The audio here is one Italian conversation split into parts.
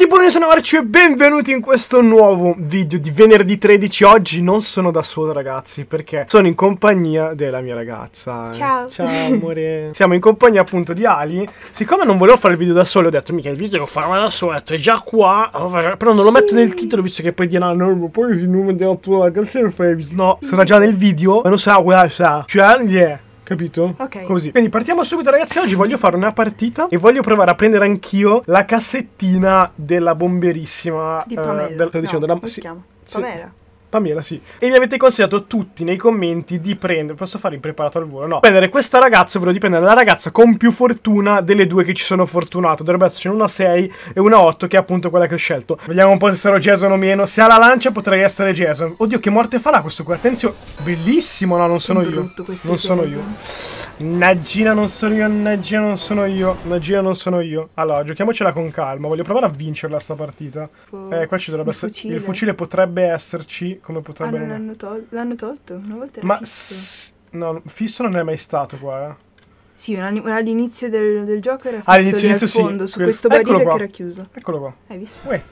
tutti, buongiorno, sono Arci e benvenuti in questo nuovo video di venerdì 13. Oggi non sono da solo ragazzi, perché sono in compagnia della mia ragazza. Ciao. Ciao amore. Siamo in compagnia appunto di Ali. Siccome non volevo fare il video da solo, ho detto, mica il video devo farlo da solo, ho detto, è già qua. Però non lo metto nel titolo, visto che poi diranno, no, poi il nome della tua canzone No, sarà già nel video, ma non sarà quella, cioè, yeah. Capito? Ok. Così. Quindi partiamo subito, ragazzi. Oggi voglio fare una partita e voglio provare a prendere anch'io la cassettina della bomberissima. Di eh, Pamela. del- sto no, dicendo, della- come si chiama? Sì. Pamela. Pamela, sì. E mi avete consigliato tutti nei commenti di prendere. Posso fare impreparato al volo? No. Prendere questa ragazza, ovvero di prendere la ragazza con più fortuna delle due che ci sono fortunato. Dovrebbe esserci una 6 e una 8, che è appunto quella che ho scelto. Vediamo un po' se sarò Jason o meno. Se ha la lancia, potrei essere Jason. Oddio, che morte farà questo qui? Attenzione. Bellissimo, no, non sono io. Non sono io. Naggina non sono io, Naggina non sono io, Naggina non sono io. Allora, giochiamocela con calma. Voglio provare a vincerla sta partita. Eh, qua ci dovrebbe essere. Il fucile potrebbe esserci, come Ah, potrebbe non non l'hanno, tol- l'hanno tolto? Una volta era Ma fisso. s- no, fisso non è mai stato qua, eh. Sì, un- all'inizio del, del gioco era fisso All'inizio, lì al inizio sì, fondo, su quel- questo Eccolo barile qua. che era chiuso. Eccolo qua. Hai visto? Uè,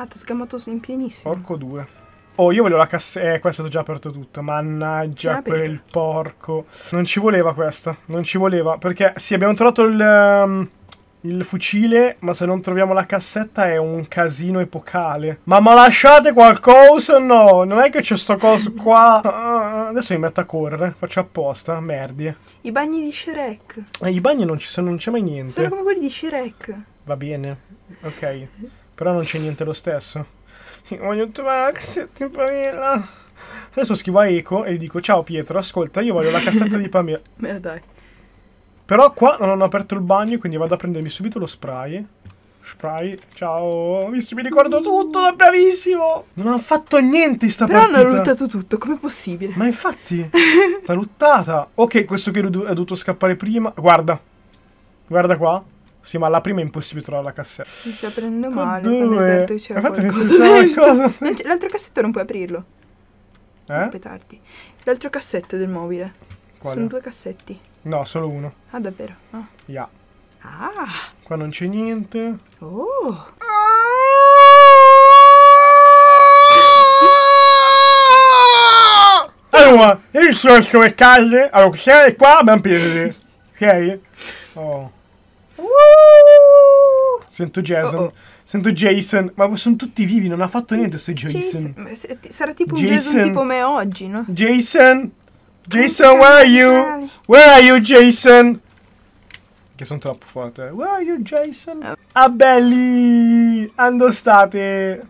Ah, ti ha scamato in pienissimo. porco due. Oh, io voglio la cassetta. Eh, questo ho già aperto tutto. Mannaggia, quel porco. Non ci voleva questa. Non ci voleva. Perché sì, abbiamo trovato il. ehm, il fucile, ma se non troviamo la cassetta è un casino epocale. Ma ma lasciate qualcosa o no? Non è che c'è sto coso qua. Ah, adesso mi metto a correre. Faccio apposta. Merdi. I bagni di Shrek. Eh, I bagni non ci sono, non c'è mai niente. Sono come quelli di Shrek. Va bene, ok. Però non c'è niente lo stesso. Io Voglio cassetta di Pamela. Adesso scrivo a Eco e gli dico: Ciao Pietro, ascolta, io voglio la cassetta di Pamela. Me la dai. Però qua non hanno aperto il bagno, quindi vado a prendermi subito lo spray. Spray, ciao. Visto, mi ricordo tutto, bravissimo. Non hanno fatto niente sta Però partita. hanno lottato tutto, com'è possibile? Ma infatti, sta lottata. Ok, questo qui è dovuto- scappare prima. Guarda, guarda qua. Sì, ma alla prima è impossibile trovare la cassetta. Mi sta prendendo male che c'era qualcosa L'altro cassetto non puoi aprirlo. Eh? L'altro cassetto del mobile. Quale? Sono due cassetti. No, solo uno. Ah, davvero? Ah. Ya. Ah. Qua non c'è niente. Oh. Allora, il sorso è caldo. Allora, se è qua, abbiamo preso. Ok? Oh. Sento Jason. Oh, oh. Sento Jason. Ma sono tutti vivi, non ha fatto niente sto Jason. se- Sarà tipo un Jason. Jason tipo me oggi, no? Jason? Jason, where are you? Where are you, Jason? Che sono troppo forte. Where are you, Jason? Ah, belli! Ando state?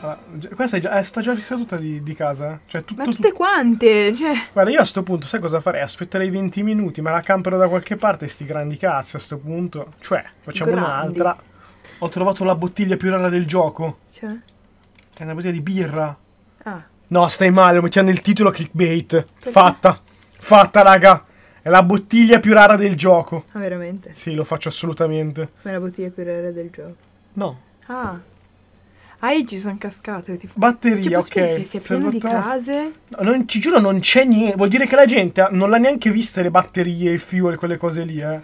Ah, gi- questa è già, eh, sta già fissa tutta di, di casa. eh. Cioè, tutto, Ma tutto. tutte quante, cioè... Guarda, io a sto punto, sai cosa farei? Aspetterei 20 minuti, me la campero da qualche parte, sti grandi cazzi a sto punto. Cioè, facciamo Grandi. un'altra. Ho trovato la bottiglia più rara del gioco. cioè... È una bottiglia di birra. Ah, No, stai male, lo mettiamo nel titolo clickbait. Fatta. Fatta, raga. È la bottiglia più rara del gioco. ah, veramente? Sì, lo faccio assolutamente. Ma è la bottiglia più rara del gioco. No. Ah. Ah, ci sono cascate, tipo... Batteria, Cioè, ok. che sia pieno di case? No, non, ti giuro, non c'è niente. Vuol dire che la gente non l'ha neanche viste le batterie, il fuel, quelle cose lì, eh.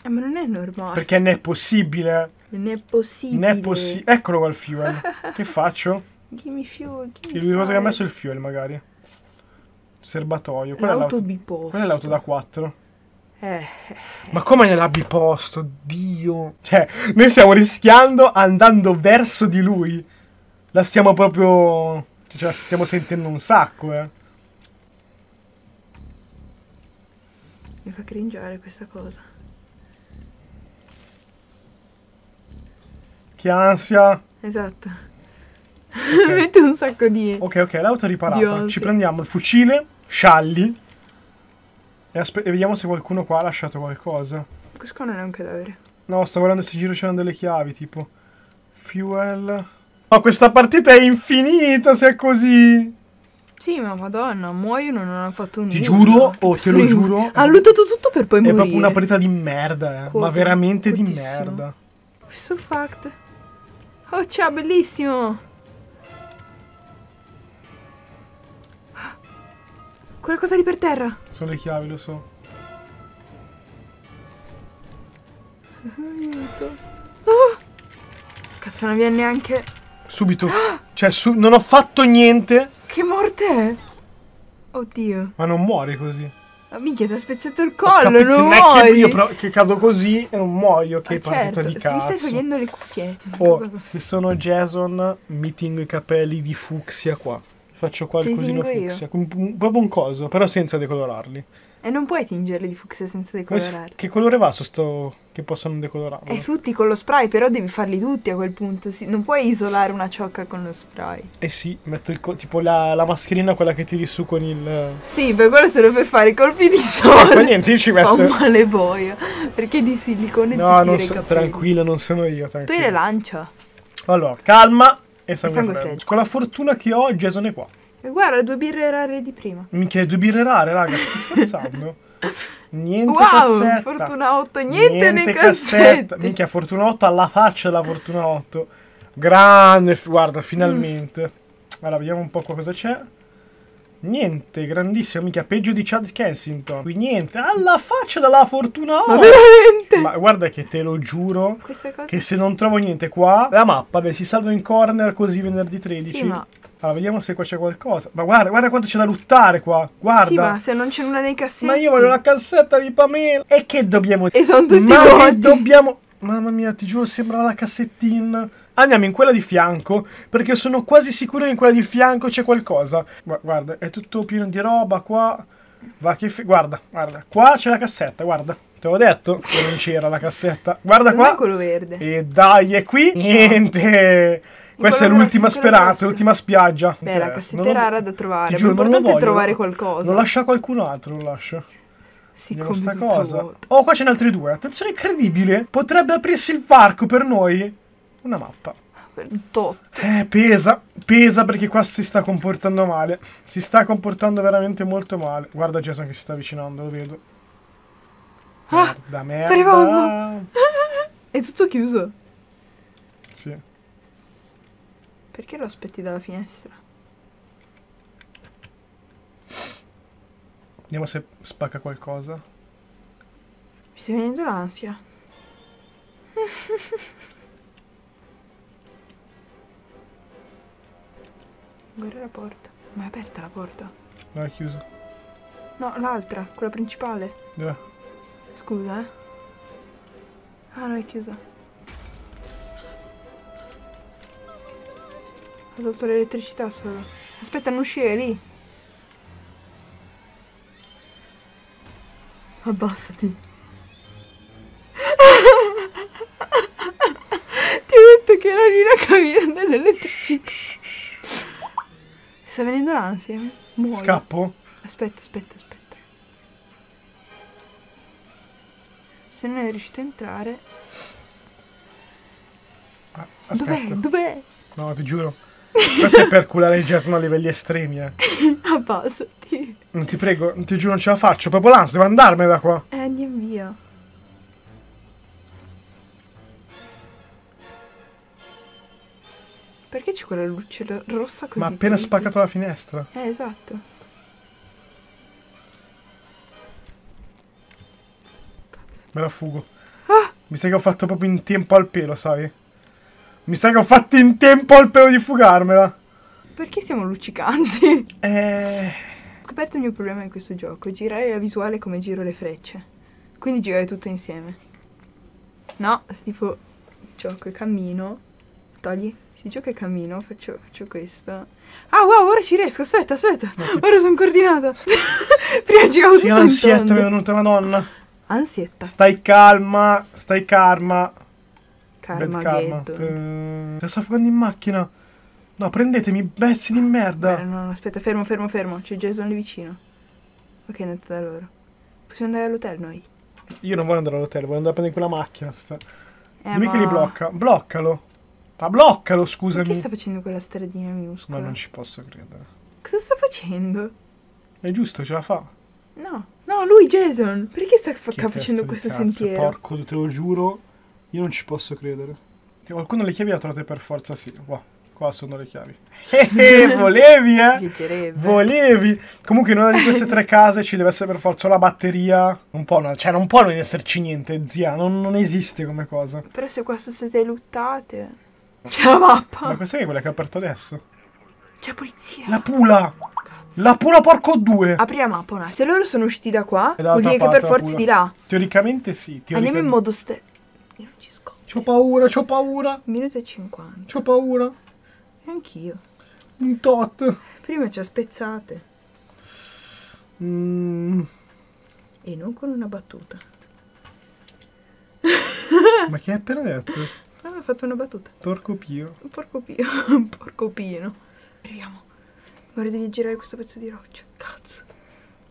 Eh, ma non è normale. Perché non è possibile. Non è possibile. Non è possibile. Eccolo qua il fuel. che faccio? Gimme fuel, gimme L'unica cosa che ha messo è il fuel, magari. Serbatoio. L'auto l'auto, biposto. quella è l'auto da 4. Eh, Ma come nella biposto? Dio. Cioè, noi stiamo rischiando andando verso di lui. La stiamo proprio... Cioè, la stiamo sentendo un sacco, eh. mi fa cringiare questa cosa. Che ansia. Esatto. Mette un sacco di... Ok, ok, l'auto è Di riparata. Ci prendiamo il fucile, scialli. E, aspe- e vediamo se qualcuno qua ha lasciato qualcosa. Questo non è un cadavere. No, sto guardando se giro c'erano delle chiavi, tipo... Fuel... Oh, questa partita è infinita se è così! Sì, ma madonna, muoiono non hanno fatto nulla. Ti giuro, oh, te lo giuro. Ha lottato tutto per poi È morire. proprio una partita di merda, eh. Ma Coda, veramente di codissimo. merda. So fact. Oh, ciao, bellissimo. Quella cosa lì per terra. Sono le chiavi, lo so. Aiuto. Cazzo, non viene neanche... Subito. Cioè, su- non ho fatto niente, Che morte è? Oddio. ma non muori così. Ma minchia, ti ha spezzato il collo, capito, non non è che muori. io pro- che cado così e non muoio, che Ma partita certo, di Mi cazzo. stai togliendo le cuffiette. Oh, se sono Jason, mi tingo i capelli di fucsia qua. Faccio qualcosino tingo io? fucsia. Proprio un coso, però senza decolorarli. E non puoi tingerli di fucsia senza si- decolorare. che colore va su sto che possono decolorarlo? E tutti con lo spray, però devi farli tutti a quel punto. sì. Non puoi isolare una ciocca con lo spray. Eh sì, metto il co- tipo la, la mascherina, quella che tiri su con il... Sì, per quello solo per fare i colpi di Eh, sole. fa niente, io ci Fa un metto... male boia. Perché di silicone No, ti tira non so, tranquillo, non sono io, Tu tranquillo. le lancia. Allora, calma e sangue, sangue freddo. freddo. Con la fortuna che ho, Jason è qua. E guarda, le due birre rare di prima. Minchia, due birre rare, raga, stai scherzando? Niente wow, cassetta. Fortuna 8, niente, nei cassetti. Minchia, Fortuna 8 alla faccia della Fortuna 8. Grande, guarda, finalmente. Allora, vediamo un po' qua cosa c'è. Niente, grandissimo, minchia, peggio di Chad Kensington. Qui niente, alla faccia della Fortuna 8. Ma veramente? Ma guarda che te lo giuro, Queste cose... che se non trovo niente qua, la mappa, beh, si salva in corner così venerdì 13. Sì, ma... Allora, vediamo se qua c'è qualcosa. Ma guarda, guarda quanto c'è da lottare qua. Guarda. Sì, ma se non c'è nulla nei cassetti... Ma io voglio la cassetta di Pamela. E che dobbiamo E sono tutti Ma vuoti. dobbiamo Mamma mia, ti giuro, sembra la cassettina. Andiamo in quella di fianco, perché sono quasi sicuro che in quella di fianco c'è qualcosa. Gu- Guarda, è tutto pieno di roba qua. Va che Guarda, guarda, qua c'è la cassetta, guarda. Te l'ho detto che non c'era la cassetta. Guarda Secondo qua. quello verde. E dai, è qui. Niente. Questa è l'ultima speranza, l'ultima spiaggia. Beh, la Interessa. cassetta è rara da trovare. Giuro, ma l'importante è trovare qualcosa. Lo lascia qualcun altro, lo lascia. Sì, come cosa. vuota. Oh, qua ce ne altri due. Attenzione, incredibile. Potrebbe aprirsi il varco per noi. Una mappa. Per un tot. Eh, pesa. Pesa perché qua si sta comportando male. Si sta comportando veramente molto male. Guarda Jason che si sta avvicinando, lo vedo. Ah, Merda, merda. sta arrivando. È tutto chiuso. Sì. Perché lo aspetti dalla finestra? Vediamo se spacca qualcosa. Mi sta venendo l'ansia. Guarda la porta. Ma è aperta la porta? No, è chiuso. No, l'altra, quella principale. Dov'è? Scusa, eh. Ah, no, è chiusa. Ho tolto l'elettricità solo. Aspetta, non uscire lì. Abbassati. Ti ho detto che era lì la cabina dell'elettricità. Sta venendo l'ansia. Muoio. Scappo? Aspetta, aspetta, aspetta. Se non è riuscito a entrare. Ah, Dov'è? Dov'è? No, ti giuro. Questo è per culare il Jason a livelli estremi, eh. Abbassati. Non ti prego, ti giuro non ce la faccio. Proprio l'ansia, devo andarmene da qua. E andiamo via. Perché c'è quella luce rossa così? Ma ha appena creepy? spaccato la finestra. Eh, esatto. Me la fugo. Ah! Mi sa che ho fatto proprio in tempo al pelo, sai? Mi sa che ho fatto in tempo al pelo di fugarmela. Perché siamo luccicanti? Eh... Ho scoperto il mio problema in questo gioco, girare la visuale come giro le frecce. Quindi girare tutto insieme. No, tipo gioco e cammino. Togli, si gioca e cammino, faccio, faccio questo. Ah wow, ora ci riesco, aspetta, aspetta. No, ti- Ora sono coordinata. Prima giravo tutto in ansietta mi è venuta, madonna. Ansietta. Stai calma, stai calma. Eh, Te sto affogando in macchina. No, prendetemi, bessi di merda. Beh, no, no, aspetta, fermo, fermo, fermo. C'è Jason lì vicino. Ok, è andato da loro. Possiamo andare all'hotel noi. Io non voglio andare all'hotel, voglio andare a prendere quella macchina. Eh, Dimmi ma... che li blocca. Bloccalo. Ma bloccalo, Perché scusami. sta facendo quella stradina minuscola? Ma non ci posso credere. Cosa sta facendo? È giusto, ce la fa. No, no, lui Jason. Perché sta fa- facendo questo cazzo, sentiero? Porco, te lo giuro. Io non ci posso credere. Qualcuno le chiavi le ha trovate per forza, sì. Qua, qua sono le chiavi. Eh, volevi, eh? Piacerebbe. Volevi. Comunque in una di queste tre case ci deve essere per forza la batteria. Non può, no- cioè non può non esserci niente, zia. Non, non esiste come cosa. Però se qua sono state luttate... C'è la Ma mappa. questa è quella che ha aperto adesso? C'è polizia. La pula! La pula porco 2! Apri la mappa un attimo. Se loro sono usciti da qua, dall'altra vuol dire che per forza di là. Teoricamente sì. Andiamo teoricamente. in modo ste... Io non ci scopro. C'ho paura, c'ho paura, Minuto e 50. c'ho paura. E anch'io. Un tot. Prima ci ha spezzate. Mm, E non con una battuta. ma che hai appena detto? Mi ha fatto una battuta. Torco pio. Porco pio. Porco pino. Arriviamo. Ora devi girare questo pezzo di roccia. Cazzo.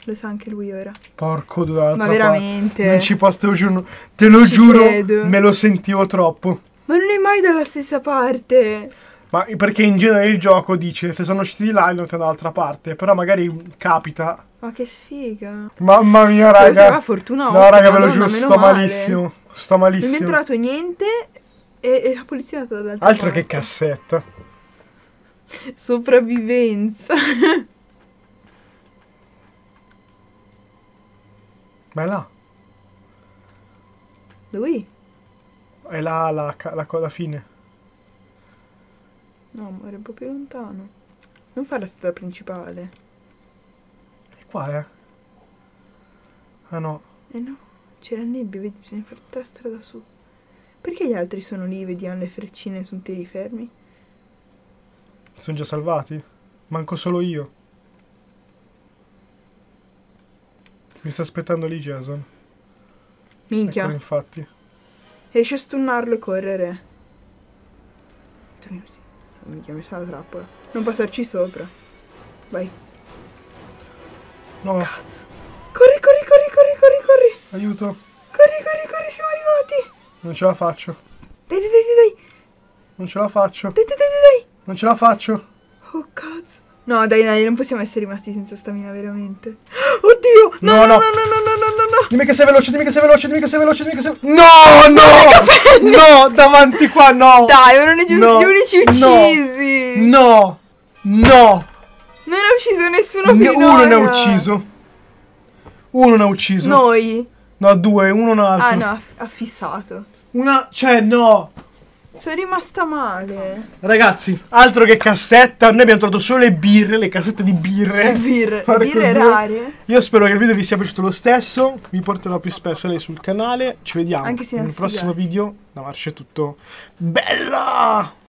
Lo sa anche lui ora. Porco due. Ma veramente? Non ci posso, te lo giuro. Te lo Ci giuro, credo. me lo sentivo troppo. Ma non è mai dalla stessa parte. Ma perché in genere il gioco dice se sono usciti di là, non dall'altra parte. Però magari capita. Ma che sfiga. Mamma mia, raga. va fortuna No, raga, ve lo giuro, sto male. malissimo. Sto Non mi malissimo. è trovato niente e, e la polizia è andata dall'altra Altro parte. che cassetta. Sopravvivenza. Ma è là. Lui? È là la, la coda fine. No, amore, un po' più lontano. Non fare la strada principale. È qua, eh. Ah no. Eh no, c'era nebbia, vedi, bisogna fare tutta la strada su. Perché gli altri sono lì, vediamo le freccine su tutti i fermi? Sono già salvati? Manco solo io. Mi sta aspettando lì Jason. Minchia, Eccolo infatti. riesci a stunnarlo e correre. Minuti. Minchia, mi sa la trappola. Non passarci sopra. Vai. No, Cazzo. Corri, corri, corri, corri, corri, corri. aiuto. Corri, corri, corri, siamo arrivati. Non ce la faccio. Dai, dai, dai, dai. Non ce la faccio. Dai, dai, dai, dai. Non ce la faccio. Oh, cazzo. No, dai, dai, non possiamo essere rimasti senza stamina, veramente. Oddio! No, No, no, no, no. no, no, no. Dimmi che sei veloce, dimmi che sei veloce, dimmi che sei veloce, dimmi che sei No, no! No, davanti qua, no! Dai, erano gli, No. gli unici uccisi. No! No! Non ha ucciso nessuno Ne- finora. uno ne ha ucciso. Uno ne ha ucciso. Noi. No, due, uno un altro. Ah, no, ha, fissato. Una, cioè, no. Sono rimasta male. Ragazzi, altro che cassetta, noi abbiamo trovato solo le birre, le cassette di birre. Le birre, Fare le birre così. rare. Io spero che il video vi sia piaciuto lo stesso, vi porterò più spesso lei sul canale, ci vediamo Anche se nel prossimo video. Da Marcia è tutto bella!